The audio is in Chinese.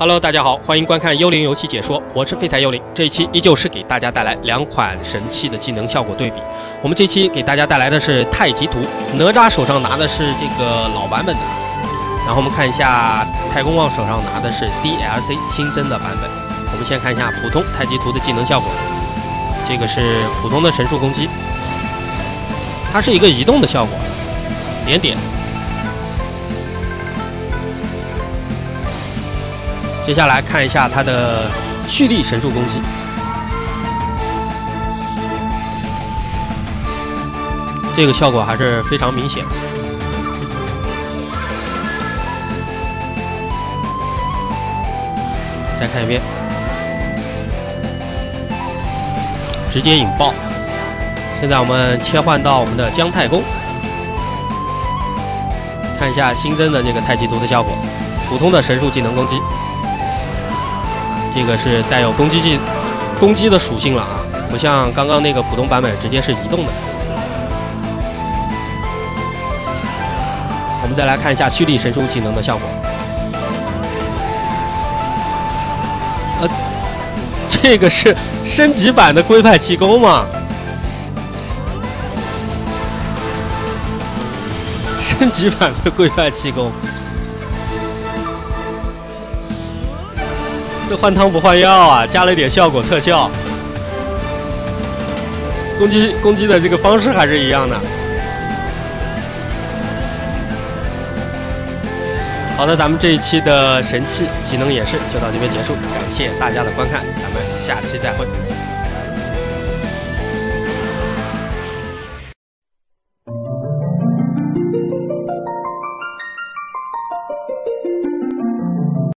Hello，大家好，欢迎观看幽灵游戏解说，我是废柴幽灵。这一期依旧是给大家带来两款神器的技能效果对比。我们这期给大家带来的是太极图，哪吒手上拿的是这个老版本的，然后我们看一下太公望手上拿的是 DLC 新增的版本。我们先看一下普通太极图的技能效果，这个是普通的神术攻击，它是一个移动的效果，连点。接下来看一下它的蓄力神术攻击，这个效果还是非常明显。再看一遍，直接引爆。现在我们切换到我们的姜太公，看一下新增的这个太极图的效果，普通的神术技能攻击。这个是带有攻击技、攻击的属性了啊，不像刚刚那个普通版本直接是移动的。我们再来看一下蓄力神术技能的效果。呃，这个是升级版的龟派气功吗？升级版的龟派气功。这换汤不换药啊，加了一点效果特效，攻击攻击的这个方式还是一样的。好的，咱们这一期的神器技能演示就到这边结束，感谢大家的观看，咱们下期再会。